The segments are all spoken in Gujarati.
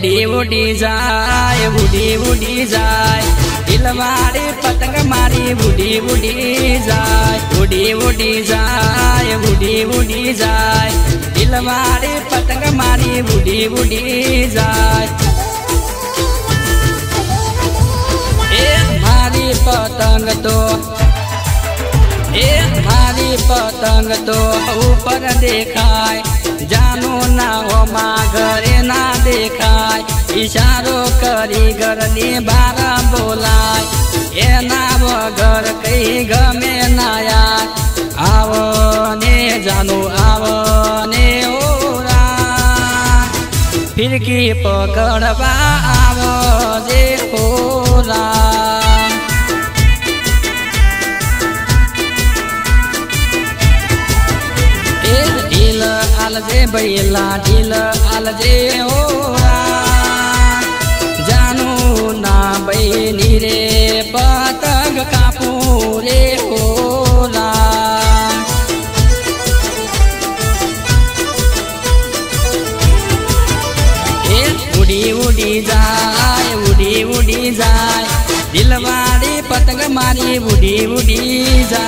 ઉડી ઉડી જાય, ઉડી ઉડી જાય. દિલવાળી પતંગ મારી ઉડી ઉડી જાય, ઉડી ઉડી જાય, ઉડી ઉડી જાય. દિલવાળી પતંગ મારી ઉડી ઉડી જાય. એ મારી પતંગ તો, એ પતંગ તો ઉપર દેખાય. જાનું ના હોમાં ઘરે ના દેખાય. ઈશારો કરી ઘરની બાર બોલાય. એના વગર કઈ ગમે નાયા આવો ને જાનો, આવો ને ઓરા. ફિરકી પકડવા આવો જે હોરા આલજે બૈલા ઢીલ આલજે ઓરા જાનું ના બૈની રે પતંગ કાપુ રે ઓરા ઉડી ઉડી જાય ઉડી ઉડી જાય દિલવાળી પતંગ મારી ઉડી ઉડી જાય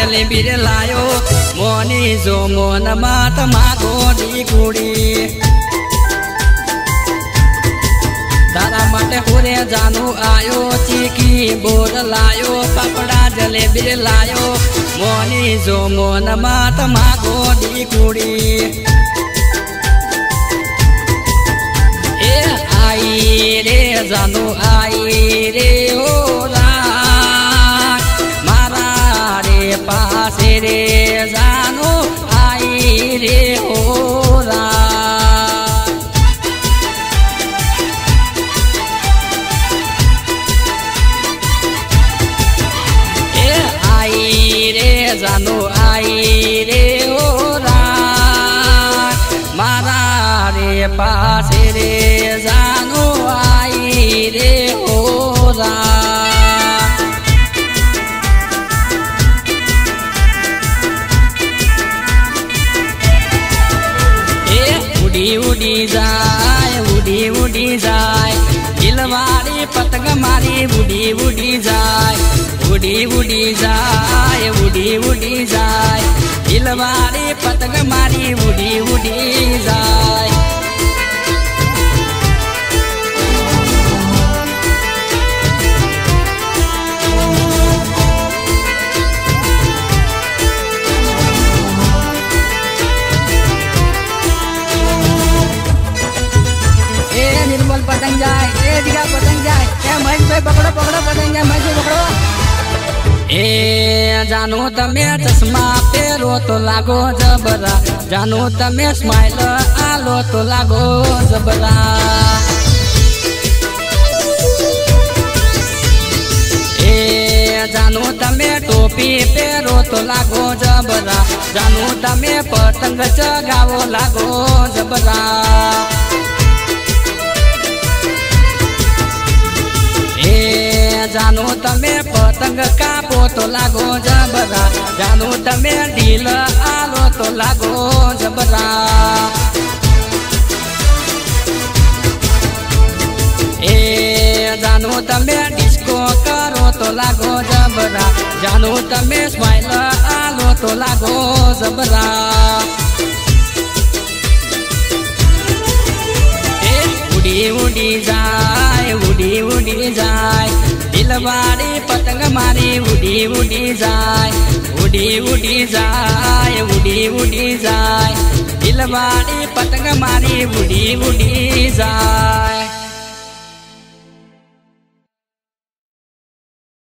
જલેબી રે લાયો મોની જો મોન માત માગો દી કુડી તારા માટે હોરે જાનું આયો, ચીકી બોર લાયો, પાપડા જલેબી રે લાયો. મોની જો મોન માત માગો દી કુડી એ આઈ રે, જાનુ આઈ રે ઓલા આઈ રે ઓલા એ આઈ રે જાનુ આઈ રે ઓલા મારા રે પાસે રે જાનો આઈ રે ઓલા ઉડી ઉડી જાય, ઉડી ઉડી જાય. દિલવાળી પતંગ મારી ઉડી ઉડી જાય, ઉડી ઉડી જાય, ઉડી ઉડી જાય. દિલવાળી પતંગ મારી ઉડી ઉડી જાય. જાનો તમે ચશ્મા પહેરો તો લાગો જબરા. જાનો તમે સ્માઈલ આલો તો લાગો જબરા. એ જાનો તમે ટોપી પહેરો તો લાગો જબરા. જાનો તમે પતંગ ચગાવો લાગો જબરા. જાનો તમે પતંગ કાપો તો લાગો જબરા જાનો તમે ઢીલ આલો તો લાગો જબરા એ જાનો તમે ડિસ્કો કરો તો લાગો જબરા જાનો તમે સ્માઈલ આલો તો લાગો જબરા એ ઉડી ઉડી જાય ઉડી ઉડી જાય દિલવાળી પતંગ મારી ઉડી ઉડી જાય ઉડી ઉડી જાય ઉડી ઉડી જાય દિલવાળી પતંગ મારી ઉડી ઉડી જાય